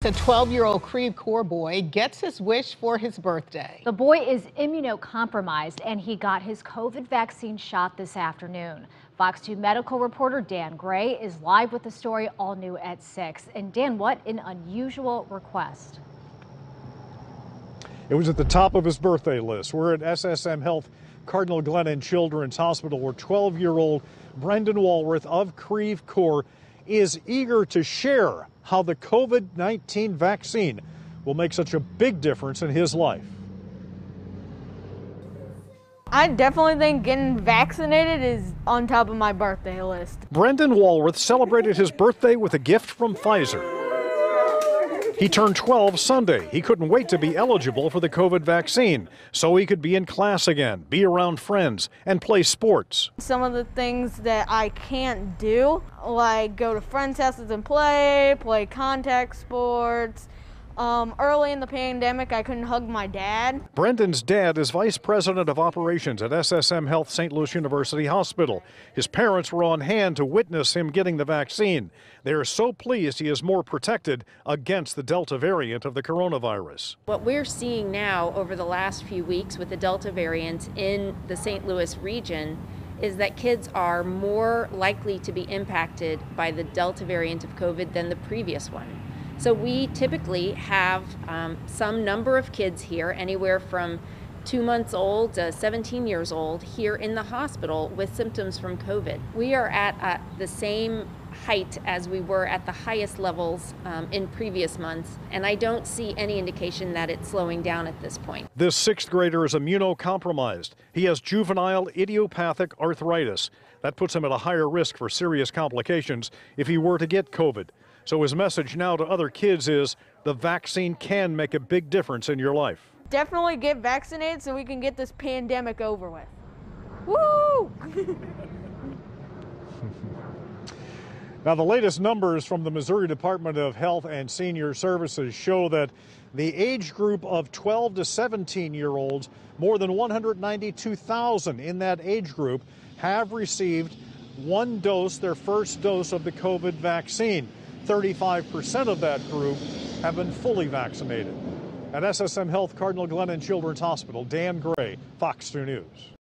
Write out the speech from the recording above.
The 12-year-old Creve Coeur boy gets his wish for his birthday. The boy is immunocompromised and he got his COVID vaccine shot this afternoon. Fox 2 medical reporter Dan Gray is live with the story all new at 6. And Dan, what an unusual request. It was at the top of his birthday list. We're at SSM Health Cardinal Glennon Children's Hospital where 12-year-old Brendan Walrath of Creve Coeur is eager to share how the COVID 19 vaccine will make such a big difference in his life. I definitely think getting vaccinated is on top of my birthday list. Brendan Walrath celebrated his birthday with a gift from Pfizer. He turned 12 Sunday. He couldn't wait to be eligible for the COVID vaccine so he could be in class again, be around friends, and play sports. Some of the things that I can't do, like go to friends' houses and play, play contact sports, um, early in the pandemic, I couldn't hug my dad. Brendan's dad is vice president of operations at SSM Health St. Louis University Hospital. His parents were on hand to witness him getting the vaccine. They are so pleased he is more protected against the Delta variant of the coronavirus. What we're seeing now over the last few weeks with the Delta variant in the St. Louis region is that kids are more likely to be impacted by the Delta variant of COVID than the previous one. So we typically have um, some number of kids here, anywhere from two months old to 17 years old, here in the hospital with symptoms from COVID. We are at uh, the same height as we were at the highest levels um, in previous months, and I don't see any indication that it's slowing down at this point. This sixth grader is immunocompromised. He has juvenile idiopathic arthritis. That puts him at a higher risk for serious complications if he were to get COVID. So his message now to other kids is the vaccine can make a big difference in your life. Definitely get vaccinated so we can get this pandemic over with. Woo! now, the latest numbers from the Missouri Department of Health and Senior Services show that the age group of 12 to 17 year olds, more than 192,000 in that age group, have received one dose, their first dose of the COVID vaccine. 35% of that group have been fully vaccinated. At SSM Health Cardinal Glennon Children's Hospital, Dan Gray, Fox 2 News.